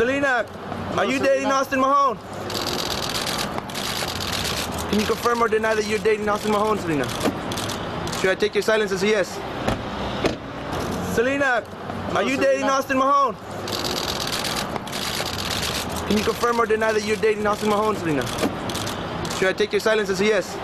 Selena, are you dating Austin Mahone? Can you confirm or deny that you're dating Austin Mahone, Selena? Should I take your silence as a yes? Selena, are you dating Austin Mahone? Can you confirm or deny that you're dating Austin Mahone, Selena? Should I take your silence as a yes?